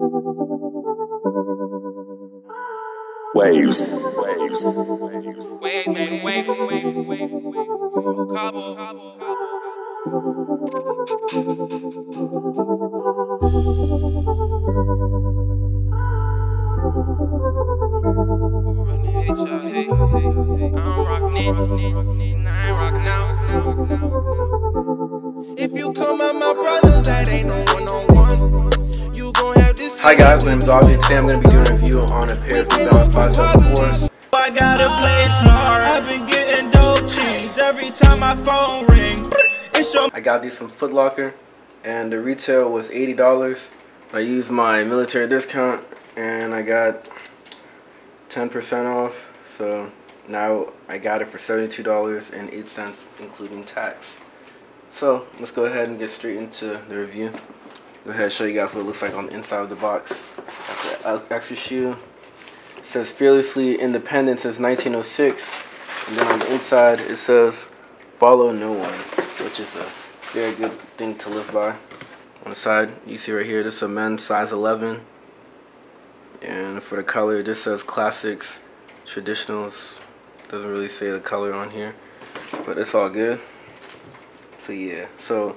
Waves. Waves. Waves. Wait, wait, wait, wait, wait, wait. Cubo. If you come at my brother, that ain't no Hi guys, my name is Ozzy. Today I'm going to be doing a review on a pair of Balance 574s. I gotta play smart. I've been getting dope cheese every time my phone ring. It's your I got these from Foot Locker and the retail was $80. I used my military discount and I got 10% off. So now I got it for $72.08 including tax. So let's go ahead and get straight into the review. Go ahead and show you guys what it looks like on the inside of the box. Extra shoe. It says fearlessly independent since 1906. And then on the inside it says follow no one, which is a very good thing to live by. On the side, you see right here, this is a men's size 11. And for the color, this says classics, traditionals. Doesn't really say the color on here, but it's all good. So yeah, so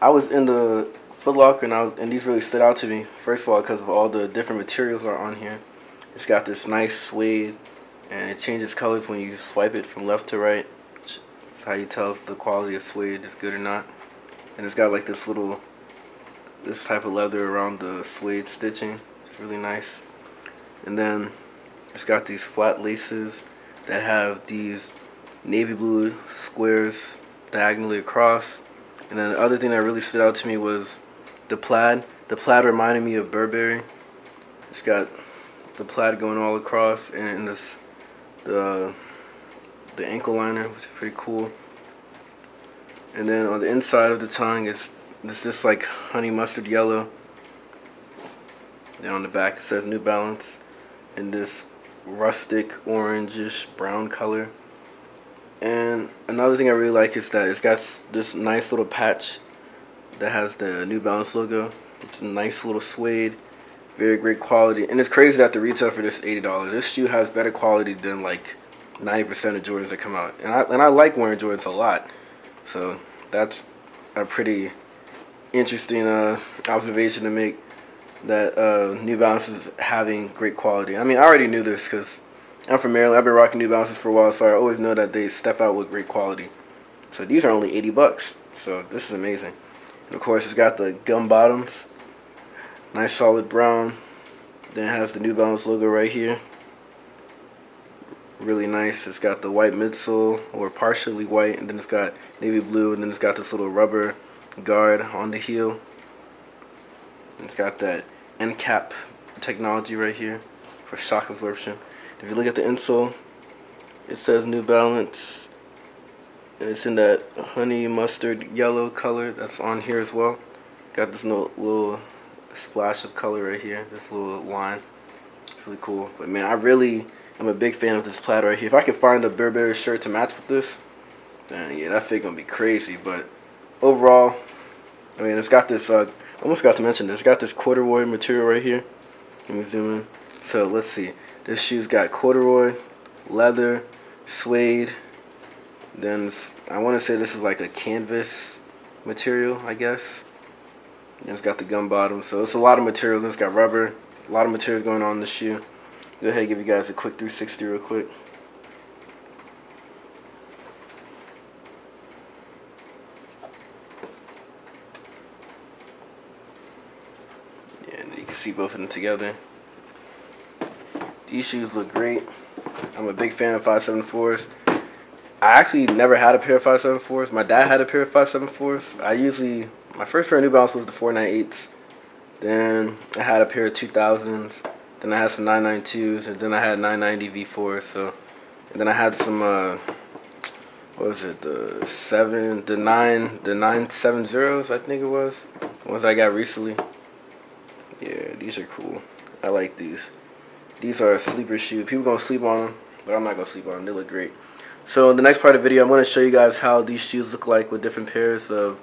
I was in the Foot Locker and I was, and these really stood out to me. First of all, because of all the different materials are on here. It's got this nice suede, and it changes colors when you swipe it from left to right. That's how you tell if the quality of suede is good or not. And it's got like this little, this type of leather around the suede stitching. It's really nice. And then it's got these flat laces that have these navy blue squares diagonally across. And then the other thing that really stood out to me was the plaid. The plaid reminded me of Burberry. It's got the plaid going all across and this the the ankle liner, which is pretty cool. And then on the inside of the tongue is it's just like honey mustard yellow. Then on the back it says New Balance in this rustic orangish brown color. And another thing I really like is that it's got this nice little patch that has the New Balance logo. It's a nice little suede, very great quality. And it's crazy that the retail for this $80. This shoe has better quality than like 90% of Jordans that come out. And I, and I like wearing Jordans a lot. So that's a pretty interesting uh, observation to make that uh, New Balance is having great quality. I mean, I already knew this because I'm from Maryland. I've been rocking New Balances for a while, so I always know that they step out with great quality. So these are only 80 bucks. So this is amazing. And of course, it's got the gum bottoms. Nice solid brown. Then it has the New Balance logo right here. Really nice. It's got the white midsole, or partially white, and then it's got navy blue, and then it's got this little rubber guard on the heel. It's got that ENCAP technology right here for shock absorption. If you look at the insole, it says New Balance. It's in that honey mustard yellow color that's on here as well. Got this little, little splash of color right here, this little line. It's really cool. But man, I really am a big fan of this plaid right here. If I could find a Burberry shirt to match with this, then yeah, that fit gonna be crazy. But overall, I mean, it's got this, uh, almost got to mention this, it's got this corduroy material right here. Let me zoom in. So let's see. This shoe's got corduroy, leather, suede. Then I want to say this is like a canvas material, I guess. And it's got the gum bottom, so it's a lot of materials. It's got rubber, a lot of materials going on in the shoe. Go ahead give you guys a quick 360 real quick. Yeah, and you can see both of them together. These shoes look great. I'm a big fan of 574s. I actually never had a pair of 574s. My dad had a pair of 574s. I usually, my first pair of New Balance was the 498s. Then I had a pair of 2000s. Then I had some 992s. And then I had 990 V4s. So, and then I had some, uh, what was it, the 7, the 9, the 970s, I think it was. The ones I got recently. Yeah, these are cool. I like these. These are sleeper shoe. People gonna sleep on them, but I'm not gonna sleep on them. They look great. So in the next part of the video, I'm gonna show you guys how these shoes look like with different pairs of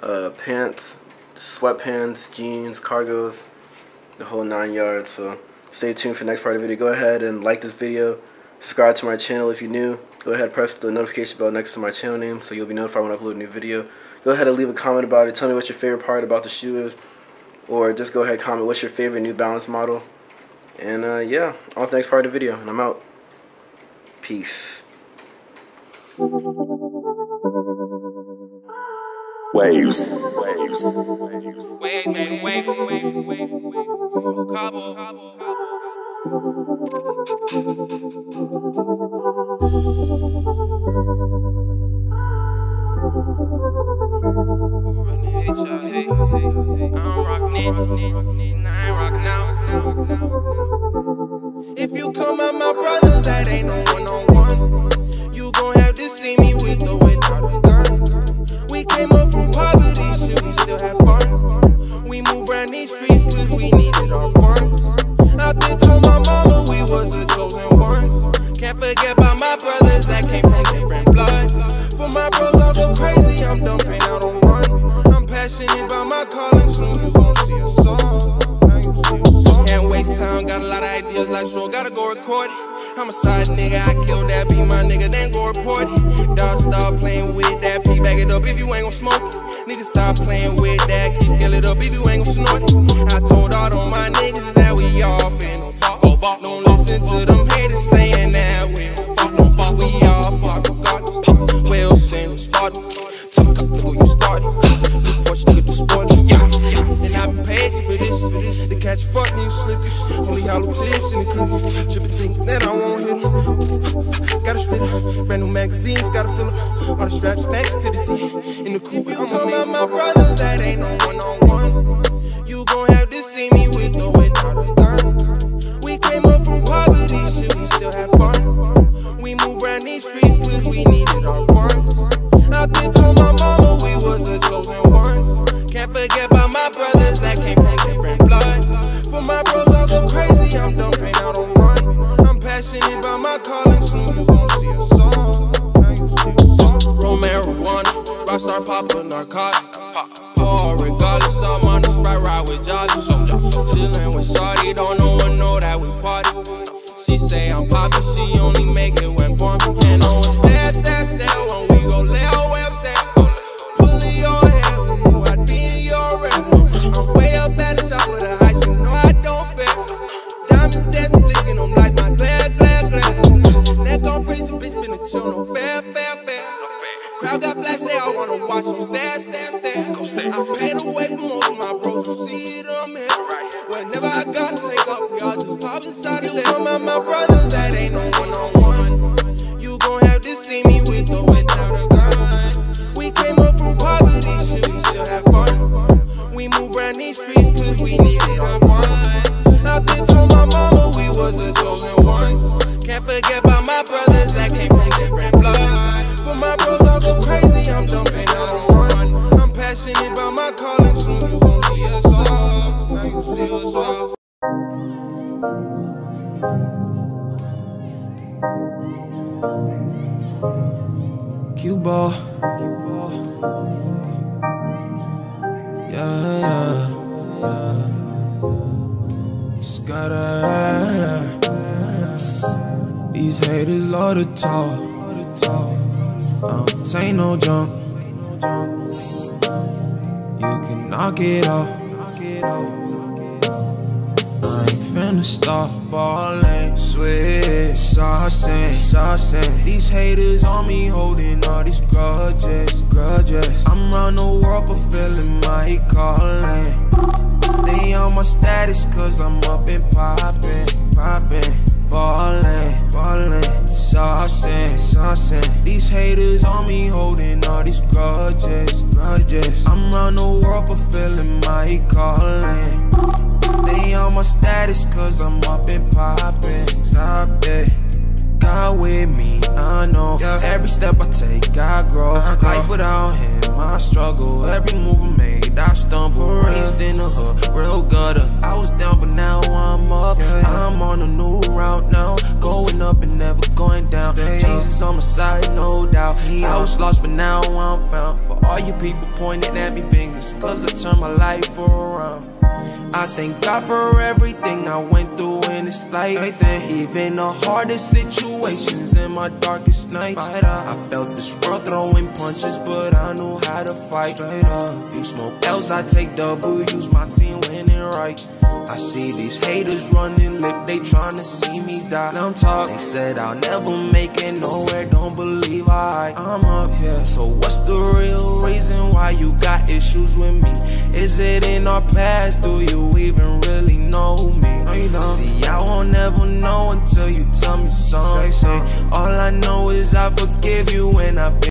uh, pants, sweatpants, jeans, cargos, the whole nine yards. So stay tuned for the next part of the video. Go ahead and like this video. Subscribe to my channel if you're new. Go ahead and press the notification bell next to my channel name so you'll be notified when I upload a new video. Go ahead and leave a comment about it. Tell me what your favorite part about the shoe is. Or just go ahead and comment what's your favorite New Balance model. And uh, yeah, on to the next part of the video. And I'm out. Peace. Waves. Waves. Waves. Wait, wait, wait, wait, wait, wait. Cubo, cabo, If you come out my brother, that ain't no one on one. Have to see me with or without a gun. We came up from poverty, shit, we still have fun. We move around these streets cause we needed our fun. I been told my mama we was the chosen ones. Can't forget about my brothers that came from different blood. For my bros, I go crazy, I'm dumping out on run. I'm passionate about my calling, soon you gon' see a song. Can't waste time, got a lot of ideas like sure, gotta go record it. I'm a side nigga, I kill that, be my nigga, then go report it. Dog, stop playing with that, P bag it up if you ain't gon' smoke it. Nigga, stop playing with that, keep scale it up if you ain't gon' snort it. I told all of my niggas that we all finna fuck. Don't listen to them haters saying that we don't fuck, fuck. We all part regardless. Pop, Wilson, Spartan. Marijuana, rockstar papa narcotic. Paul, regardless, I'm on the sprite ride with Jolly. Chillin' with Shorty, don't no one know that we party. She say I'm poppin', she only make it when for me. Them here. Whenever I gotta take off, y'all just pop inside Come out my brother, that ain't no one on one. You gon' have to see me with or without a gun. We came up from poverty, shit, we still have fun. We move around these streets cause we needed our fun. I been told my mama we was the chosen ones. Can't forget about my brothers that came from different blood. For my bros, I go crazy, I'm dumping out on run. I'm passionate all. Now you see us all. Cuba. Yeah, yeah, yeah. Scatter. These haters love to talk. Uh, this ain't no jump. You can knock it off. Finna stop ballin'. Switch, saucin', saucin'. These haters on me holding all these grudges, grudges. I'm around the world fulfilling my calling. They on my status cause I'm up and poppin', poppin'. Ballin', ballin', saucin', saucin'. These haters on me holding all these grudges, grudges. I'm around the world fulfilling my calling. They on my status cause I'm up and poppin'. Stop it. God with me, I know. Every step I take, I grow. Life without him, I struggle. Every move I made, I stumble. Raised in the hood, real gutter. I was down, but now I'm up. I'm on a new route now. Going up and never going down. Jesus on my side, no doubt. I was lost, but now I'm found. For all you people pointing at me fingers, cause I turned my life around. I thank God for everything I went through in this life. Even the hardest situations in my darkest nights. I felt this world throwing punches, but I knew how to fight. You smoke L's, I take W's, my team winning right. I see these haters running lip, they tryna see me die. I'm talking, they said I'll never make it nowhere, don't believe I. I'm up here, so what's the real reason why you got issues with me? Is it in our past? Do you even really know me? No, you don't. See, I won't ever know until you tell me something. All I know is I forgive you when I've been.